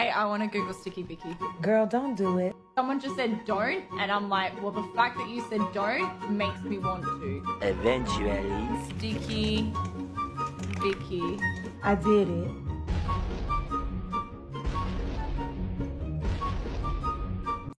okay, I want to Google Sticky Vicky. Girl, don't do it. Someone just said don't, and I'm like, well, the fact that you said don't makes me want to. Eventually. Sticky Vicky. I did it.